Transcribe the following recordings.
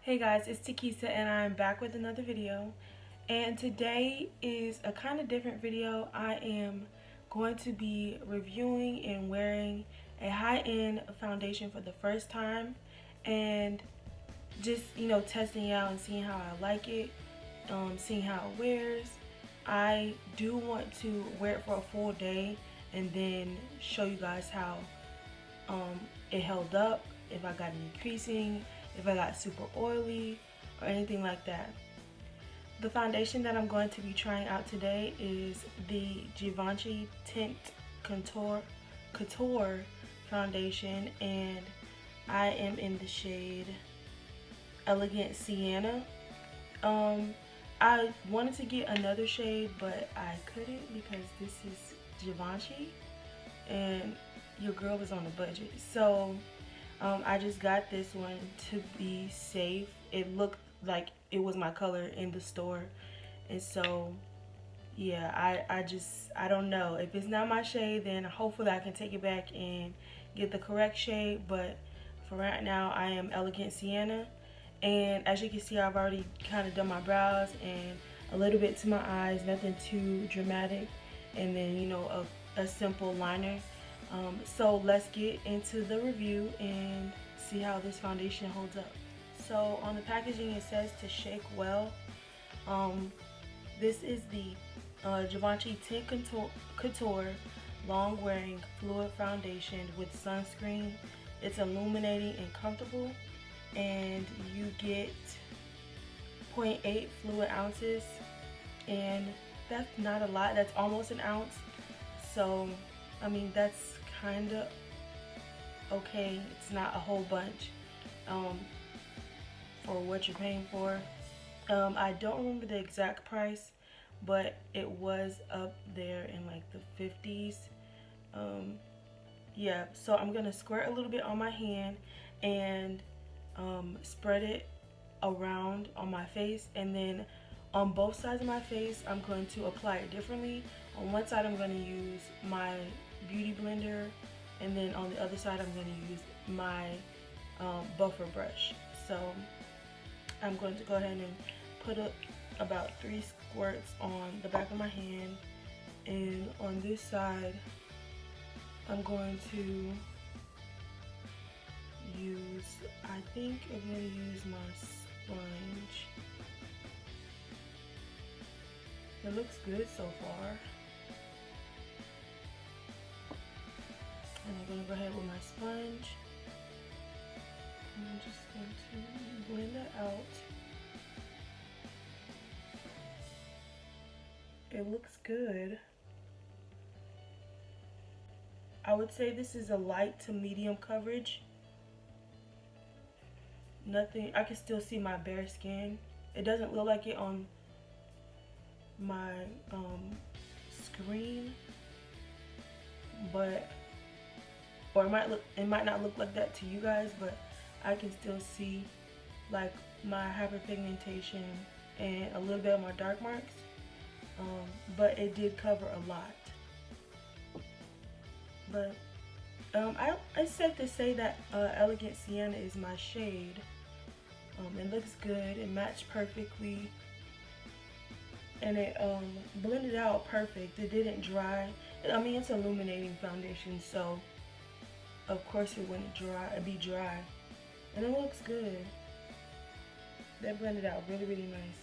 Hey guys, it's Takisa and I'm back with another video. And today is a kind of different video. I am going to be reviewing and wearing a high-end foundation for the first time. And just, you know, testing it out and seeing how I like it. Um, seeing how it wears. I do want to wear it for a full day and then show you guys how um, it held up, if I got any creasing, if I got super oily, or anything like that. The foundation that I'm going to be trying out today is the Givenchy Teint Contour Couture foundation and I am in the shade Elegant Sienna. Um, I wanted to get another shade but I couldn't because this is Givenchy and your girl was on a budget. So um, I just got this one to be safe. It looked like it was my color in the store. And so, yeah, I, I just, I don't know. If it's not my shade, then hopefully I can take it back and get the correct shade. But for right now, I am Elegant Sienna. And as you can see, I've already kind of done my brows and a little bit to my eyes. Nothing too dramatic. And then, you know, a, a simple liner. Um, so let's get into the review and see how this foundation holds up. So on the packaging it says to shake well. Um, this is the uh, Givenchy Teint Couture, Couture long wearing fluid foundation with sunscreen. It's illuminating and comfortable and you get 0.8 fluid ounces and that's not a lot that's almost an ounce so I mean that's kind of okay. It's not a whole bunch um, for what you're paying for. Um, I don't remember the exact price, but it was up there in like the 50s. Um, yeah, so I'm going to squirt a little bit on my hand and um, spread it around on my face and then on both sides of my face I'm going to apply it differently on one side I'm going to use my beauty blender and then on the other side I'm going to use my um, buffer brush. So I'm going to go ahead and put up about three squirts on the back of my hand and on this side I'm going to use I think I'm going to use my sponge. It looks good so far I'm to go ahead with my sponge. And I'm just going to blend it out. It looks good. I would say this is a light to medium coverage. Nothing, I can still see my bare skin. It doesn't look like it on my um, screen, but or it might look it might not look like that to you guys but I can still see like my hyperpigmentation and a little bit of my dark marks um, but it did cover a lot. But um, I, safe to say that uh, Elegant Sienna is my shade. Um, it looks good it matched perfectly and it um, blended out perfect. It didn't dry. I mean it's illuminating foundation so of course it wouldn't dry it'd be dry. And it looks good. That blended out really really nice.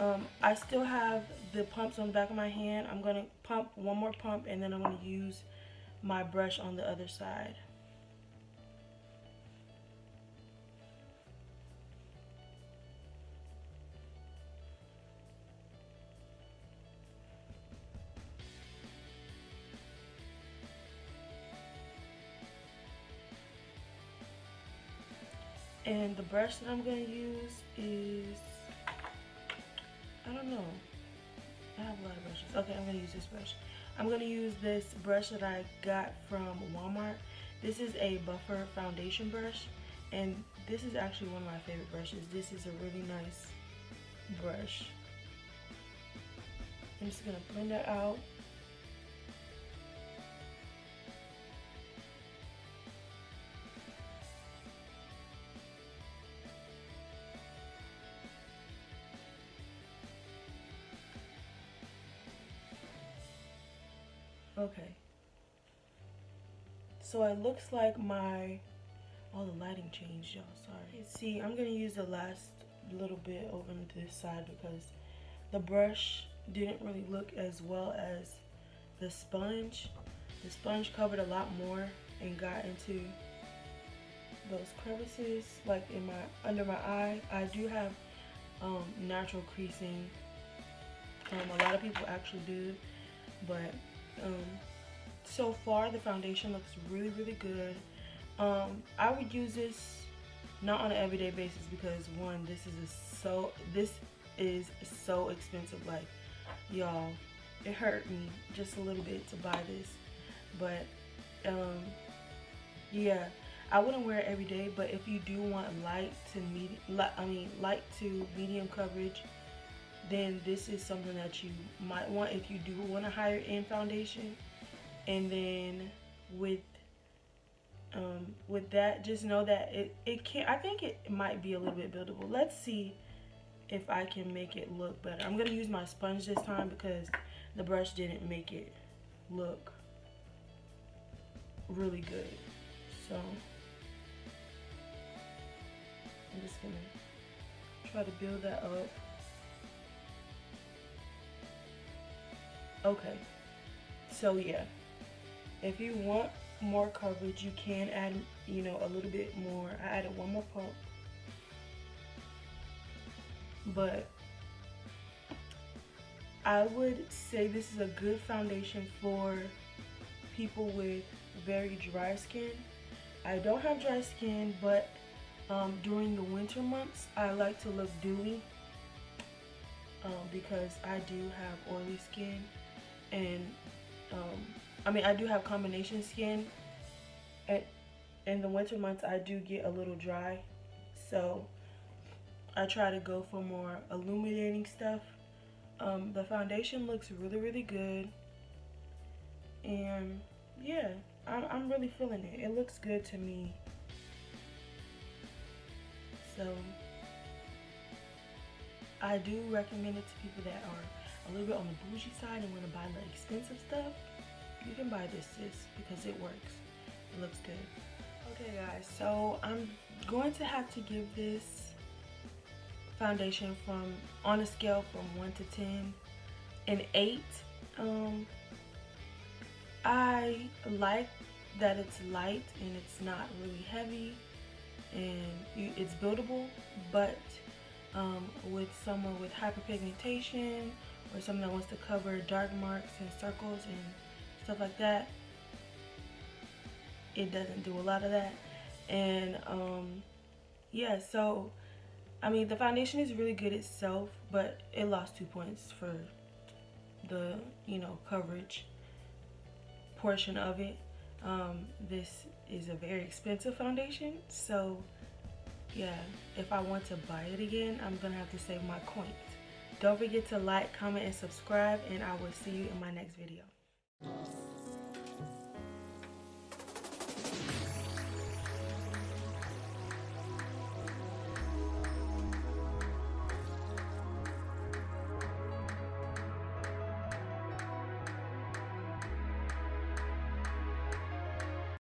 Um, I still have the pumps on the back of my hand. I'm gonna pump one more pump and then I'm gonna use my brush on the other side And the brush that I'm going to use is, I don't know. I have a lot of brushes. Okay, I'm going to use this brush. I'm going to use this brush that I got from Walmart. This is a buffer foundation brush. And this is actually one of my favorite brushes. This is a really nice brush. I'm just going to blend it out. Okay. So it looks like my, all oh, the lighting changed, y'all, sorry. See, I'm gonna use the last little bit over to this side because the brush didn't really look as well as the sponge. The sponge covered a lot more and got into those crevices like in my under my eye. I do have um, natural creasing. Um, a lot of people actually do, but um, so far the foundation looks really really good. Um, I would use this not on an everyday basis because one, this is so this is so expensive. Like y'all, it hurt me just a little bit to buy this, but um, yeah I wouldn't wear it every day, but if you do want light to medium, I mean light to medium coverage, then this is something that you might want if you do want a higher end foundation. And then with um, with that, just know that it, it can I think it might be a little bit buildable. Let's see if I can make it look better. I'm gonna use my sponge this time because the brush didn't make it look really good. So I'm just gonna try to build that up. Okay, so yeah, if you want more coverage, you can add, you know, a little bit more. I added one more pump, but I would say this is a good foundation for people with very dry skin. I don't have dry skin, but um, during the winter months, I like to look dewy um, because I do have oily skin and um, I mean I do have combination skin. And in the winter months I do get a little dry. So I try to go for more illuminating stuff. Um, the foundation looks really really good. And yeah I'm, I'm really feeling it. It looks good to me. So I do recommend it to people that are a little bit on the bougie side and want to buy the expensive stuff. You can buy this sis because it works. It looks good. Okay guys, so I'm going to have to give this foundation from on a scale from 1 to 10 an 8. Um, I like that it's light and it's not really heavy and it's buildable but um, with someone with hyperpigmentation or something that wants to cover dark marks and circles and stuff like that it doesn't do a lot of that. And um, yeah so I mean the foundation is really good itself but it lost two points for the you know coverage portion of it. Um, this is a very expensive foundation so yeah if I want to buy it again I'm gonna have to save my coins don't forget to like comment and subscribe and I will see you in my next video